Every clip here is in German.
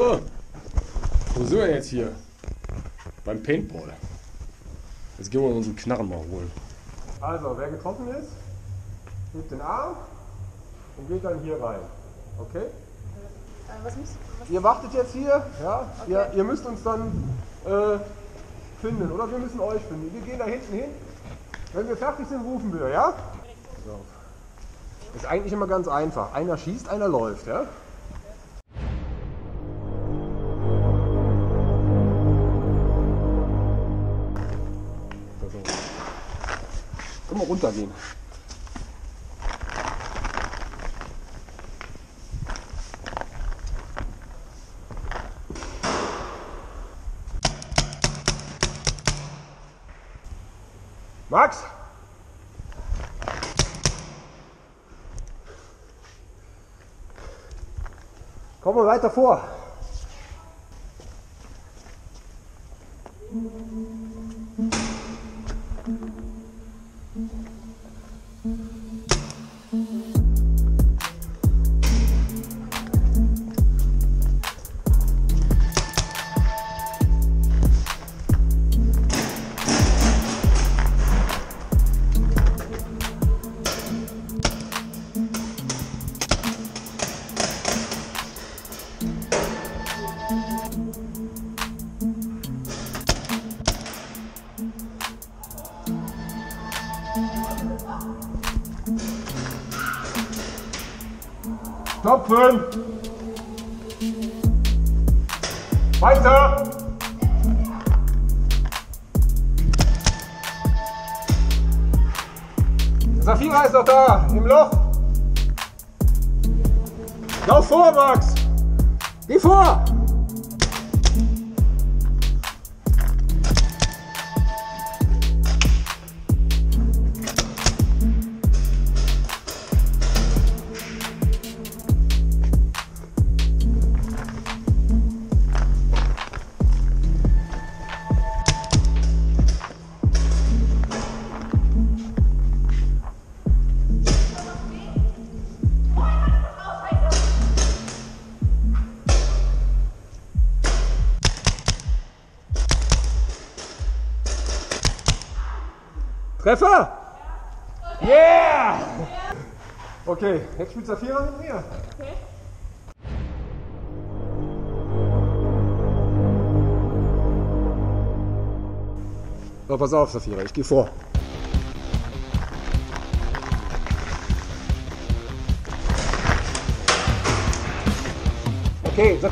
sind wir jetzt hier? Beim Paintball. Jetzt gehen wir unsere Knarren mal holen. Also, wer getroffen ist, hebt den Arm und geht dann hier rein. Okay? Äh, was muss, was Ihr wartet jetzt hier, ja? Okay. Ihr, ihr müsst uns dann äh, finden oder wir müssen euch finden. Wir gehen da hinten hin. Wenn wir fertig sind, rufen wir, ja? So. Ist eigentlich immer ganz einfach. Einer schießt, einer läuft, ja? Wir runtergehen. Max? Komm mal weiter vor. Stopfen! Weiter! Safira ist doch da, im Loch. Lauf vor, Max! Geh vor! Treffer! Yeah! Okay, jetzt spielt Safira mit mir. Okay. So, pass auf, Safira, ich gehe vor. Okay, so.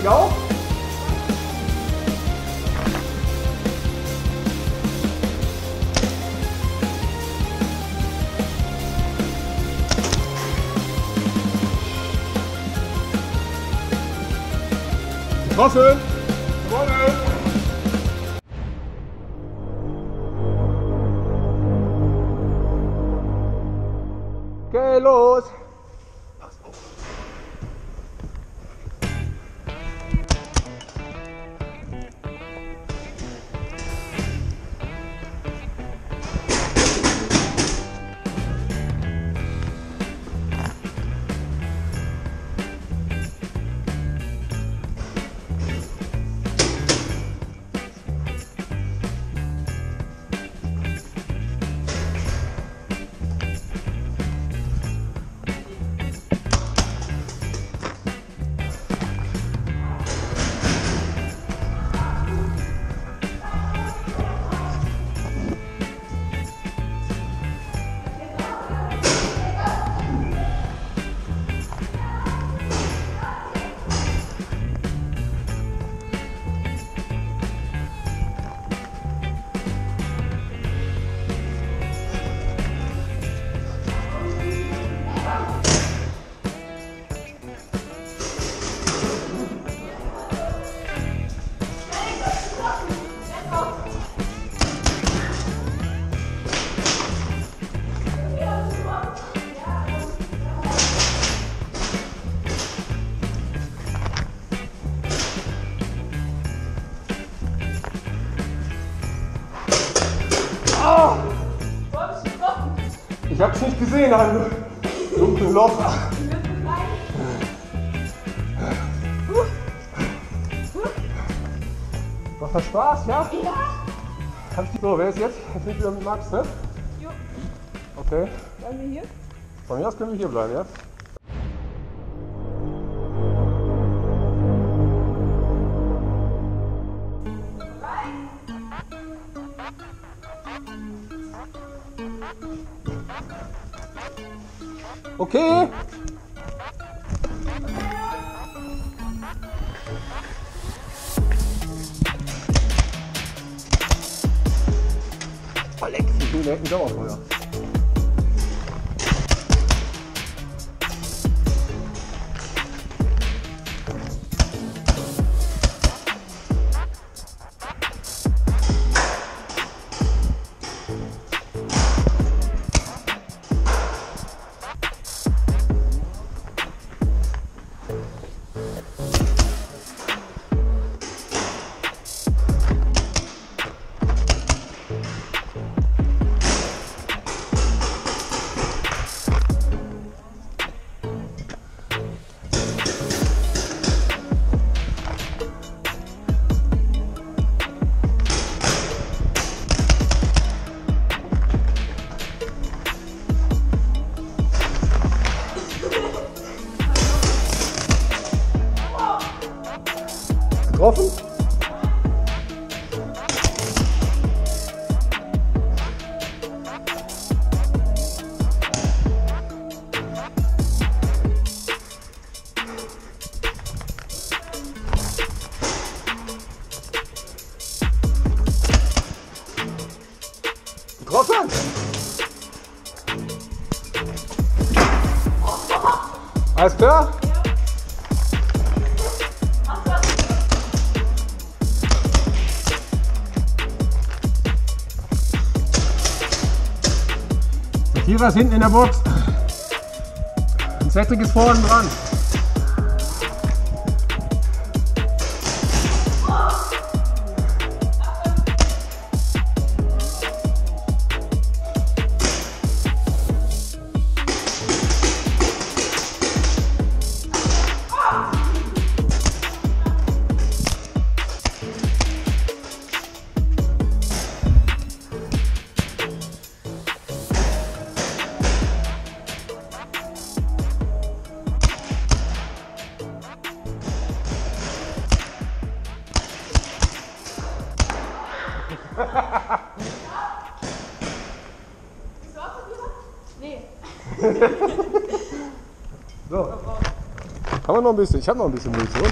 bị đố Klasse! Gewonnen! Que los Ah! Was? Ich hab's nicht gesehen, ein dunkles Loch. Macht das Spaß, ja? Ja! Hab ich so, wer ist jetzt? Jetzt sind wir mit Max, ne? Jo. Okay. Bleiben wir hier? Von mir aus können wir hier bleiben, ja? Okay. Alex, ich bin direkt ein Dauerfeuer. Getroffen? Alles klar? Vierer ist hinten in der Box. Cedric ist vorne dran. Nee. So. Haben wir noch ein bisschen? Ich habe noch ein bisschen Munition.